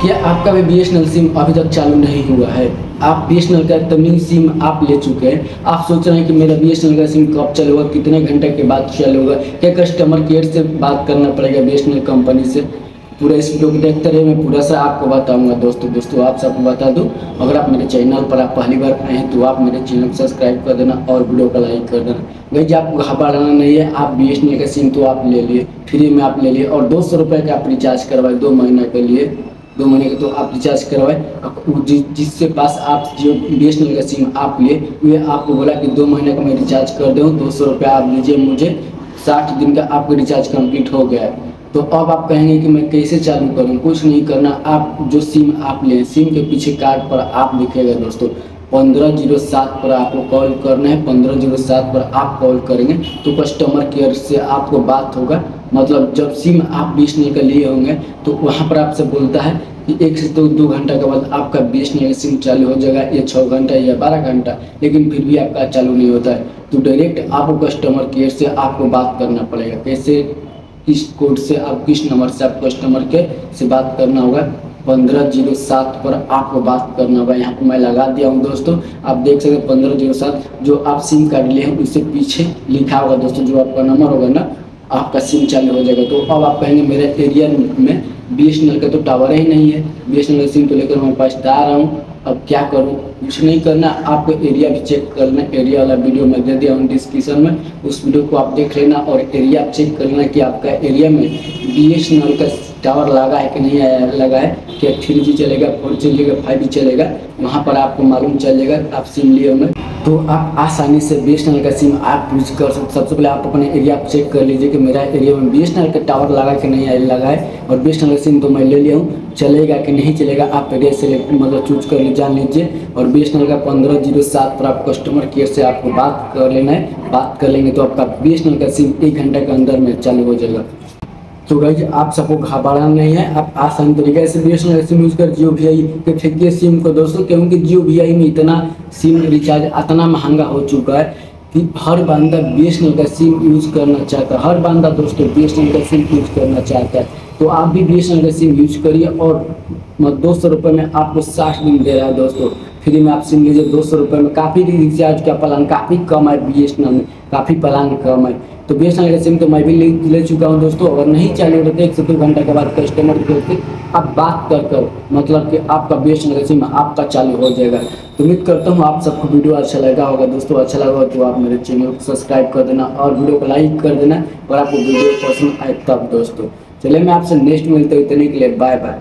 क्या आपका भी बी सिम अभी तक चालू नहीं हुआ है? आप बीएसएनएल का तमीन सिम आप ले चुके हैं। आप सोच रहे हैं कि मेरा बीएसएनएल का सिम कब चलेगा कितने घंटे के बाद चलेगा क्या कस्टमर केयर से बात करना पड़ेगा बीएसएनएल कंपनी से? पूरा इस वीडियो को देखते रहे मैं पूरा सा आपको बताऊँगा। दोस्तों दोस्तों, आप सबको बता दूँ, अगर आप मेरे चैनल पर आप पहली बार आए हैं तो आप मेरे चैनल को सब्सक्राइब कर देना और वीडियो को लाइक कर देना। जी, आपको घबराना नहीं है, आप बीएसएनएल का सिम तो आप ले लिए फ्री में आप ले लिए और दो सौ रुपये का आप रिचार्ज करवाए दो महीने के लिए। दो महीने का तो आप रिचार्ज करवाए। जि, जिससे पास आप जियो बी का सिम आप लिए वे आपको बोला कि दो महीने का मैं रिचार्ज कर दूँ दो सौ रुपया आप लीजिए मुझे साठ दिन का आपका रिचार्ज कंप्लीट हो गया है। तो अब आप कहेंगे कि मैं कैसे चालू करूँ? कुछ नहीं करना आप जो सिम आप लें सिम के पीछे कार्ड पर आप लिखेगा दोस्तों। पंद्रह ज़ीरो सात पर आपको कॉल करना है। पंद्रह ज़ीरो सात पर आप कॉल करेंगे तो कस्टमर केयर से आपको बात होगा। मतलब जब सिम आप बीस का लिए होंगे तो वहाँ पर आपसे बोलता है कि एक से दो दो घंटा के बाद आपका बीस का सिम चालू हो जाएगा। या छः घंटा या बारह घंटा, लेकिन फिर भी आपका चालू नहीं होता है। तो डायरेक्ट आपको कस्टमर केयर से आपको बात करना पड़ेगा। कैसे, किस कोड से आप, किस नंबर से आप कस्टमर केयर से बात करना होगा? पंद्रह ज़ीरो सात पर आपको बात करना होगा यहाँ पर मैं लगा दिया हूँ दोस्तों। आप देख सकते पंद्रह ज़ीरो सात जो आप सिम कार्ड लिए हैं, उससे पीछे लिखा होगा दोस्तों, जो आपका नंबर होगा ना, आपका सिम चालू हो जाएगा। तो अब आप कहेंगे, मेरे एरिया में बी का तो टावर ही नहीं है। बी का सिम को लेकर मैं पास आ रहा हूँ। अब क्या करूँ? कुछ नहीं करना। आपको एरिया भी चेक करना। एरिया वाला वीडियो मैं दे दिया हूँ डिस्क्रिप्शन में। उस वीडियो को आप देख लेना और एरिया चेक करना कि आपका एरिया में बी एस का टावर लगा है कि नहीं आया लगा है क्या थ्री जी चलेगा, फोर जी चलेगा, फाइव जी चलेगा, वहाँ पर आपको मालूम चलेगा आप सिम लिए होंगे तो आप आसानी से बीएसएनएल का सिम आप यूज़ कर सकते सबसे पहले आप अपने एरिया चेक कर लीजिए कि मेरा एरिया में बीएसएनएल का टावर लगा कि नहीं लगा है। और बी का सिम तो मैं ले लिया हूँ, चलेगा कि नहीं चलेगा, आप एरिया सेलेक्ट मतलब चूज़ कर लीजिए जान लीजिए। और बीएसएनएल का पंद्रह ज़ीरो सात पर आप कस्टमर केयर से आपको बात कर लेना है। बात कर लेंगे तो आपका बीएसएनएल का सिम एक घंटे के अंदर में चालू हो जाएगा। तो गाइज़ आप सबको घबराना नहीं है, आप आसान तरीके से बी एस सिम यूज़ कर, जियो वी के फेंकिए सिम को। दोस्तों, क्योंकि जियो वी में इतना सिम रिचार्ज इतना महँगा हो चुका है कि हर बंदा बी एस एन एल का सिम यूज़ करना चाहता है। हर बंदा दोस्तों बी एस एल का सिम यूज़ करना चाहता है। तो आप भी बी एस एन एल का सिम यूज़ करिए और दो सौ रुपये में आपको साठ दिन दे रहा है दोस्तों। फ्री में आप सिम लीजिए दो सौ रुपये में काफ़ी रिचार्ज का प्लान काफ़ी कम है बी एस में काफ़ी प्लान कम है। तो बी एस का सिम तो मैं भी ले, ले चुका हूँ दोस्तों अगर नहीं चालू तो एक से दो घंटे के बाद कस्टमर केयर से आप बात कर कर मतलब कि आपका बी एस का सिम आपका चालू हो जाएगा। तो उम्मीद करता हूँ आप सबको वीडियो अच्छा लगा होगा दोस्तों अच्छा लगा तो आप मेरे चैनल को सब्सक्राइब कर देना और वीडियो को लाइक कर देना और आपको वीडियो पसंद आए तब दोस्तों। चलिए मैं आपसे नेक्स्ट मिलते हुए इतने के लिए बाय बाय